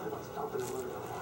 Stop and murder.